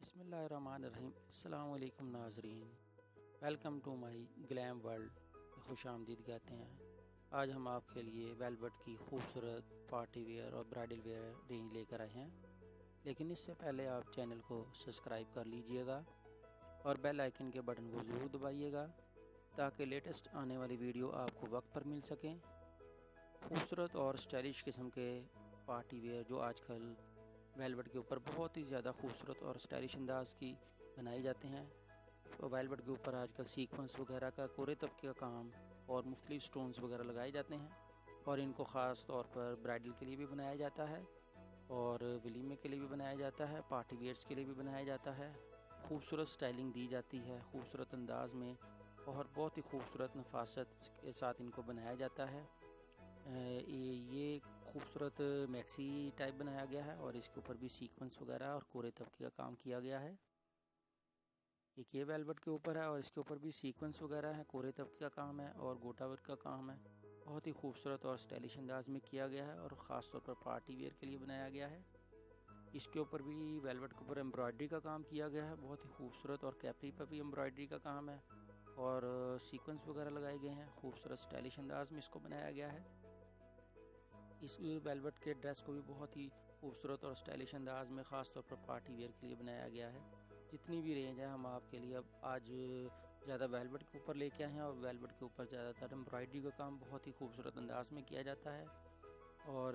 بسم اللہ الرحمن الرحیم۔ السلام علیکم ناظرین۔ Welcome to my glam world خوش آمدید کہتے ہیں۔ آج ہم آپ کے لیے ویلوٹ کی خوبصورت پارٹی ویئر اور برائڈل ویئر رینج لے کر آئے ہیں۔ لیکن اس سے پہلے آپ چینل کو سبسکرائب کر لیجیے گا اور بیل آئیکن کے بٹن کو ضرور دبائیے گا تاکہ لیٹسٹ آنے والی ویڈیو آپ کو وقت پر مل سکیں۔ خوبصورت اور سٹائلش قسم کے پارٹی ویئر جو آج کل ویلوٹ کے اوپر بہت ہی زیادہ خوبصورت اور سٹائلش انداز کی بنائی جاتے ہیں۔ ویلوٹ کے اوپر آج کل سیکونس وغیرہ کا کورے طبقے کا کام اور مختلف سٹونز وغیرہ لگائے جاتے ہیں اور ان کو خاص طور پر برائڈل کے لیے بھی بنایا جاتا ہے اور ولیمے کے لیے بھی بنایا جاتا ہے پارٹی ویئرس کے لیے بھی بنایا جاتا ہے۔ خوبصورت سٹائلنگ دی جاتی ہے، خوبصورت انداز میں اور بہت ہی خوبصورت نفاست کے ساتھ ان کو بنایا جاتا ہے۔ یہ خوبصورت میکسی ٹائپ بنایا گیا ہے اور اس کے اوپر بھی سیکونس وغیرہ اور کورے طبقے کا کام کیا گیا ہے۔ ایک یہ ویلوٹ کے اوپر ہے اور اس کے اوپر بھی سیکونس وغیرہ ہے کورے طبقے کا کام ہے اور گوٹا ورک کا کام ہے۔ بہت ہی خوبصورت اور سٹائلش انداز میں کیا گیا ہے اور خاص طور پر پارٹی ویئر کے لیے بنایا گیا ہے۔ اس کے اوپر بھی ویلوٹ کے اوپر امبرائڈری کا کام کیا گیا ہے، بہت ہی خوبصورت اور کیپری پر بھی امبرائڈری کا کام ہے۔ اور سیکونس وغیرہ لگائے گئے ہیں، خوبصورت سٹائلش انداز میں اس کو بنایا گیا ہے۔ اس ویلوٹ کے ڈریس کو بھی بہت ہی خوبصورت اور سٹائلش انداز میں خاص طور پر پارٹی ویئر کے لیے بنایا گیا ہے۔ جتنی بھی رینج ہے ہم آپ کے لیے اب آج زیادہ ویلوٹ کے اوپر لے کے آئے ہیں اور ویلوٹ کے اوپر زیادہ تر امبرائڈری کا کام بہت ہی خوبصورت انداز میں کیا جاتا ہے۔ اور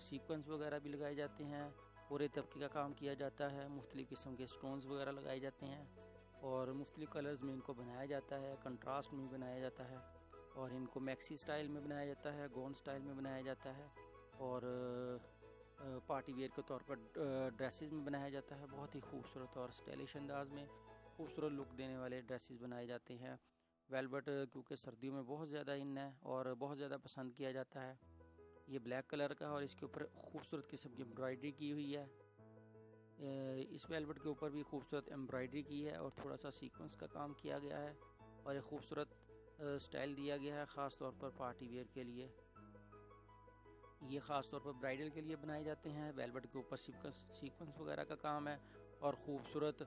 سیکوینس وغیرہ بھی لگائے جاتے ہیں، پورے طبقے کا کام کیا جاتا ہے، مختلف قسم کے سٹونز وغیرہ لگائے جاتے ہیں اور مختلف کلرز میں ان کو بنایا جاتا ہے کنٹراسٹ میں بنایا جاتا ہے۔ اور ان کو میکسی سٹائل میں بنایا جاتا ہے، گون سٹائل میں بنایا جاتا ہے اور پارٹی ویئر کے طور پر ڈریسز میں بنایا جاتا ہے۔ بہت ہی خوبصورت اور سٹائلش انداز میں خوبصورت لک دینے والے ڈریسز بنائے جاتے ہیں۔ ویلوٹ کیونکہ سردیوں میں بہت زیادہ ان ہے اور بہت زیادہ پسند کیا جاتا ہے۔ یہ بلیک کلر کا اور اس کے اوپر خوبصورت قسم کی امبرائڈری کی ہوئی ہے۔ اس ویلوٹ کے اوپر بھی خوبصورت امبرائڈری کی ہے اور تھوڑا سا سیکوینس کا کام کیا گیا ہے اور ایک خوبصورت سٹائل دیا گیا ہے خاص طور پر پارٹی ویئر کے لیے۔ یہ خاص طور پر برائڈل کے لیے بنائے جاتے ہیں۔ ویلوٹ کے اوپر سیکونس وغیرہ کا کام ہے اور خوبصورت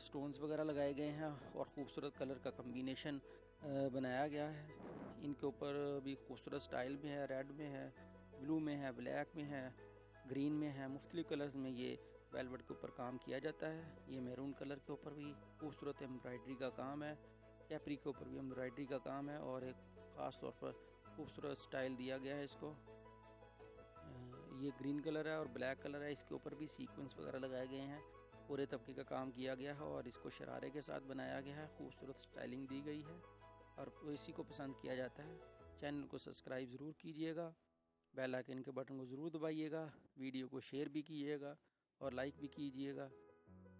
سٹونز وغیرہ لگائے گئے ہیں اور خوبصورت کلر کا کمبینیشن بنایا گیا ہے۔ ان کے اوپر بھی خوبصورت سٹائل میں ہے، ریڈ میں ہے، بلو میں ہے، بلیک میں ہے، گرین میں ہے۔ مختلف کلرز میں یہ ویلوٹ کے اوپر کام کیا جاتا ہے۔ یہ میرون کلر کے اوپر بھی خوبصورت امبرائڈری کا کام ہے۔ کیپری کے اوپر بھی امبرائڈری کا کام ہے اور ایک خاص طور پر خوبصورت سٹائل دیا گیا ہے اس کو۔ یہ گرین کلر ہے اور بلیک کلر ہے۔ اس کے اوپر بھی سیکوینس وغیرہ لگائے گئے ہیں۔ پورے طبقے کا کام کیا گیا ہے اور اس کو شرارے کے ساتھ بنایا گیا ہے۔ خوبصورت سٹائلنگ دی گئی ہے اور اسی کو پسند کیا جاتا ہے۔ چینل کو سبسکرائب ضرور کیجیے گا۔ بیل آئکن کے بٹن کو ضرور دبائیے گا۔ ویڈیو کو شیئر بھی کیجیے گا اور لائک بھی کیجیے گا۔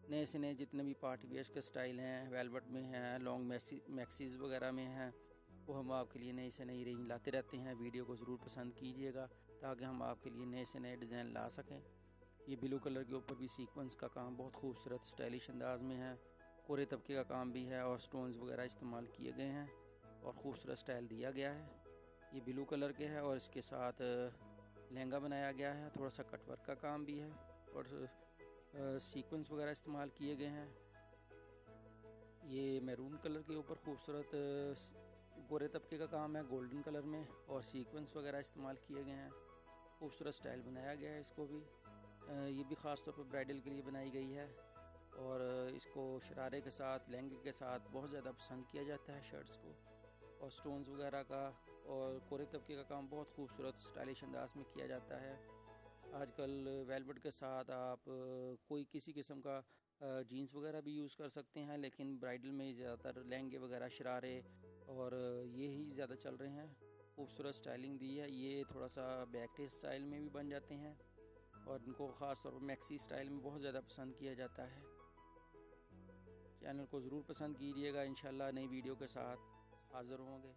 نئے سے نئے جتنے بھی پارٹی ویئرس کے سٹائل ہیں، ویلوٹ میں ہیں، لانگ میکسیز وغیرہ میں ہیں، وہ ہم آپ کے لیے نئی سے نئی رینج لاتے رہتے ہیں۔ ویڈیو کو ضرور پسند کیجیے گا تاکہ ہم آپ کے لیے نئے سے نئے ڈیزائن لا سکیں۔ یہ بلو کلر کے اوپر بھی سیکونس کا کام بہت خوبصورت سٹائلش انداز میں ہے کورے طبقے کا کام بھی ہے اور سٹونز وغیرہ استعمال کیے گئے ہیں اور خوبصورت سٹائل دیا گیا ہے۔ یہ بلو کلر کے ہے اور اس کے ساتھ لہنگا بنایا گیا ہے، تھوڑا سا کٹ ورک کا کام بھی ہے اور سیکونس وغیرہ استعمال کیے گئے ہیں۔ یہ میرون کلر کے اوپر خوبصورت گورے طبقے کا کام ہے گولڈن کلر میں اور سیکوینس وغیرہ استعمال کیے گئے ہیں۔ خوبصورت سٹائل بنایا گیا ہے اس کو بھی۔ یہ بھی خاص طور پر برائڈل کے لیے بنائی گئی ہے اور اس کو شرارے کے ساتھ، لہنگے کے ساتھ بہت زیادہ پسند کیا جاتا ہے شرٹس کو۔ اور سٹونز وغیرہ کا اور کورے طبقے کا کام بہت خوبصورت سٹائلش انداز میں کیا جاتا ہے۔ آج کل ویلوٹ کے ساتھ آپ کوئی کسی قسم کا جینس وغیرہ بھی یوز کر سکتے ہیں، لیکن برائڈل میں زیادہ تر لہنگے وغیرہ، شرارے اور یہی زیادہ چل رہے ہیں۔ خوبصورت سٹائلنگ دی ہے۔ یہ تھوڑا سا بیک سٹائل میں بھی بن جاتے ہیں اور ان کو خاص طور پر میکسی سٹائل میں بہت زیادہ پسند کیا جاتا ہے۔ چینل کو ضرور پسند کیجیے گا، انشاءاللہ نئی ویڈیو کے ساتھ حاضر ہوں گے۔